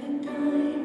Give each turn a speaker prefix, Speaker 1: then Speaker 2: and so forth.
Speaker 1: time.